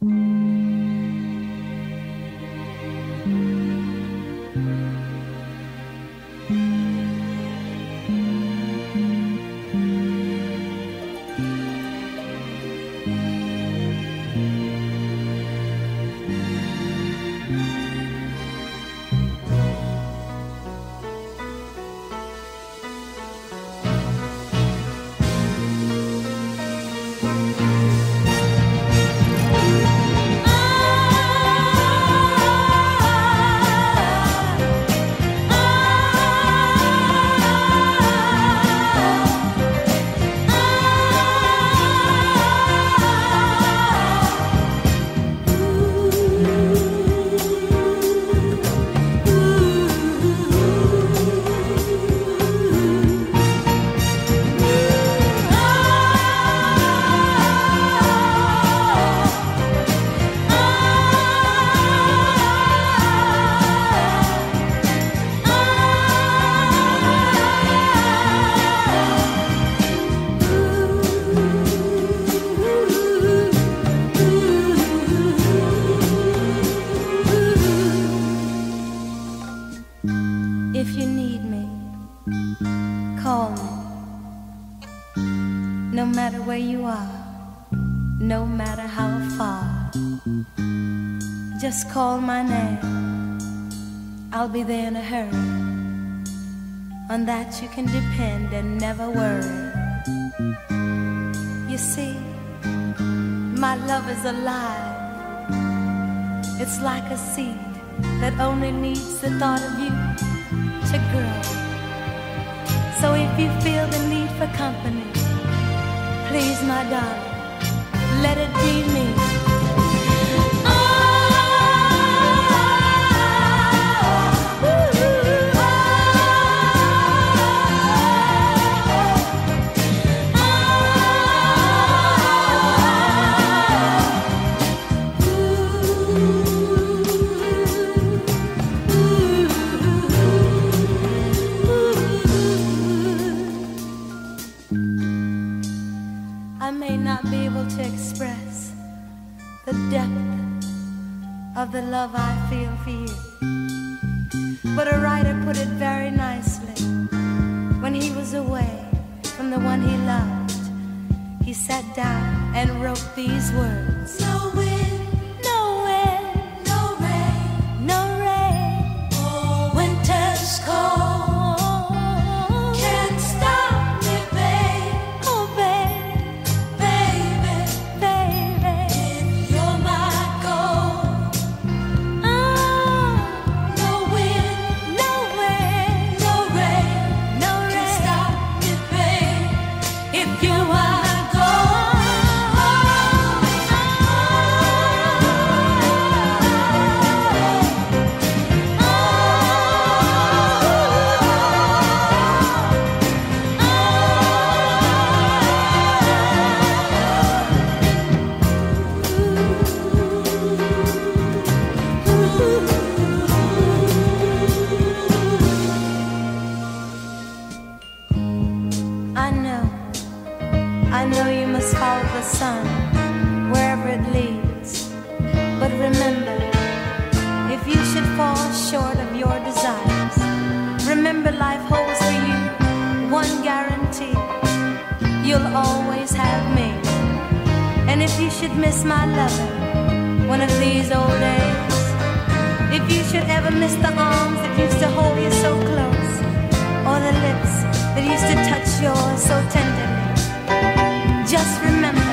If No matter where you are, no matter how far, just call my name. I'll be there in a hurry. On that you can depend and never worry. You see, my love is alive. It's like a seed that only needs the thought of you to grow. So if you feel the need for company, please, my darling, let it be me. Not be able to express the depth of the love I feel for you. But a writer put it very nicely. When he was away from the one he loved, he sat down and wrote these words. Sun wherever it leads. But remember, if you should fall short of your desires, remember life holds for you one guarantee you'll always have me. And if you should miss my loving one of these old days, if you should ever miss the arms that used to hold you so close, or the lips that used to touch yours so tenderly, just remember